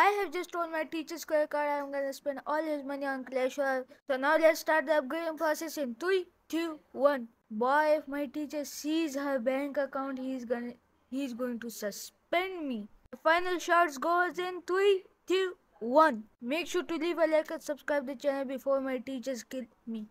I have just told my teacher's credit card I'm gonna spend all his money on Clash Royale. So now let's start the upgrading process in three, two, one. Boy, if my teacher sees her bank account, he's gonna he's going to suspend me. The final shots goes in three, two, one. Make sure to leave a like and subscribe the channel before my teachers kill me.